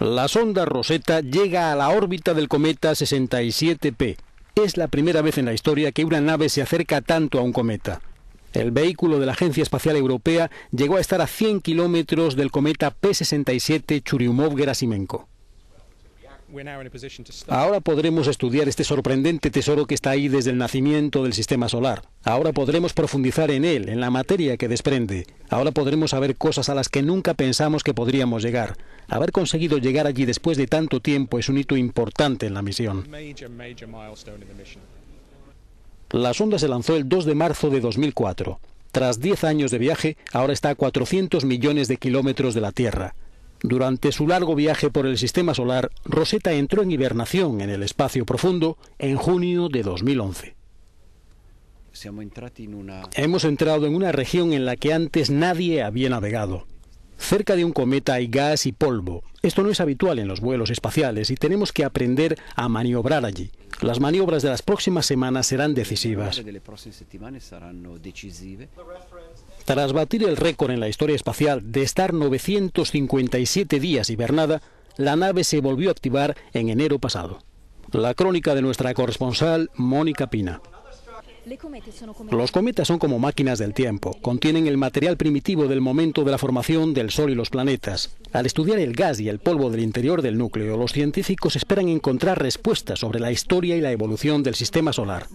La sonda Rosetta llega a la órbita del cometa 67P. Es la primera vez en la historia que una nave se acerca tanto a un cometa. El vehículo de la Agencia Espacial Europea llegó a estar a 100 kilómetros del cometa P-67 Churyumov-Gerasimenko. Ahora podremos estudiar este sorprendente tesoro que está ahí desde el nacimiento del sistema solar. Ahora podremos profundizar en él, en la materia que desprende. Ahora podremos saber cosas a las que nunca pensamos que podríamos llegar. Haber conseguido llegar allí después de tanto tiempo es un hito importante en la misión. La sonda se lanzó el 2 de marzo de 2004. Tras 10 años de viaje, ahora está a 400 millones de kilómetros de la Tierra. Durante su largo viaje por el sistema solar, Rosetta entró en hibernación en el espacio profundo en junio de 2011. Hemos entrado en una región en la que antes nadie había navegado. Cerca de un cometa hay gas y polvo. Esto no es habitual en los vuelos espaciales y tenemos que aprender a maniobrar allí. Las maniobras de las próximas semanas serán decisivas. Tras batir el récord en la historia espacial de estar 957 días hibernada, la nave se volvió a activar en enero pasado. La crónica de nuestra corresponsal Mónica Pina. Los cometas son como máquinas del tiempo, contienen el material primitivo del momento de la formación del Sol y los planetas. Al estudiar el gas y el polvo del interior del núcleo, los científicos esperan encontrar respuestas sobre la historia y la evolución del sistema solar.